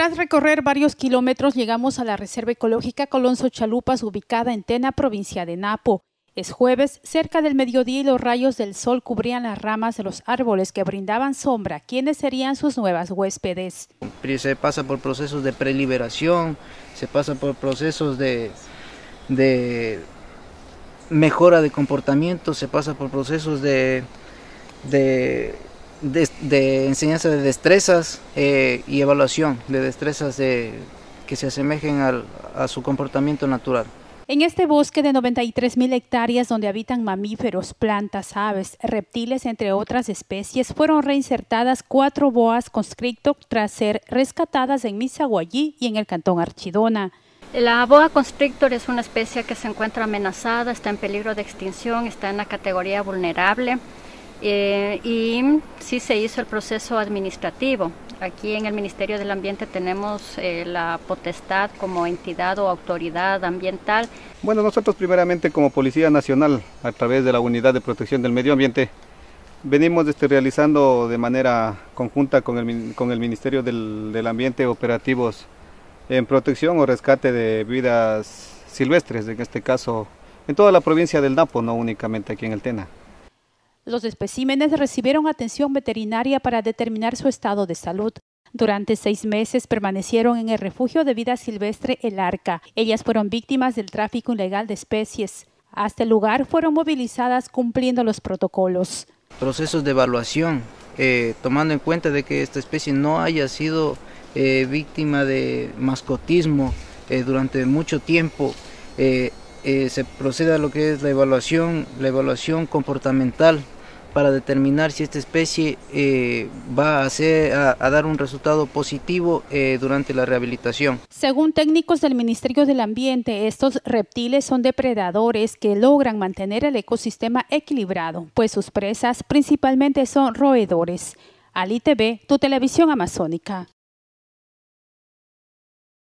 Tras recorrer varios kilómetros llegamos a la Reserva Ecológica Colonso Chalupas ubicada en Tena, provincia de Napo. Es jueves, cerca del mediodía y los rayos del sol cubrían las ramas de los árboles que brindaban sombra. ¿Quiénes serían sus nuevas huéspedes? Se pasa por procesos de preliberación, se pasa por procesos de, mejora de comportamiento, se pasa por procesos de de, enseñanza de destrezas eh, y evaluación de destrezas de, que se asemejen a su comportamiento natural. En este bosque de 93 mil hectáreas donde habitan mamíferos, plantas, aves, reptiles, entre otras especies, fueron reinsertadas cuatro boas conscripto tras ser rescatadas en Misaguayí y en el cantón Archidona. La boa constrictor es una especie que se encuentra amenazada, está en peligro de extinción, está en la categoría vulnerable. Eh, y sí se hizo el proceso administrativo. Aquí en el Ministerio del Ambiente tenemos eh, la potestad como entidad o autoridad ambiental. Bueno, nosotros primeramente como Policía Nacional, a través de la Unidad de Protección del Medio Ambiente, venimos este, realizando de manera conjunta con el, Ministerio del, del Ambiente operativos en protección o rescate de vidas silvestres, en este caso en toda la provincia del Napo, no únicamente aquí en el Tena. Los especímenes recibieron atención veterinaria para determinar su estado de salud. Durante seis meses permanecieron en el refugio de vida silvestre El Arca. Ellas fueron víctimas del tráfico ilegal de especies. Hasta el lugar fueron movilizadas cumpliendo los protocolos. Procesos de evaluación, eh, tomando en cuenta de que esta especie no haya sido eh, víctima de mascotismo eh, durante mucho tiempo, se procede a lo que es la evaluación, la evaluación comportamental para determinar si esta especie eh, va a, dar un resultado positivo eh, durante la rehabilitación. Según técnicos del Ministerio del Ambiente, estos reptiles son depredadores que logran mantener el ecosistema equilibrado, pues sus presas principalmente son roedores. Ali TV, tu televisión amazónica.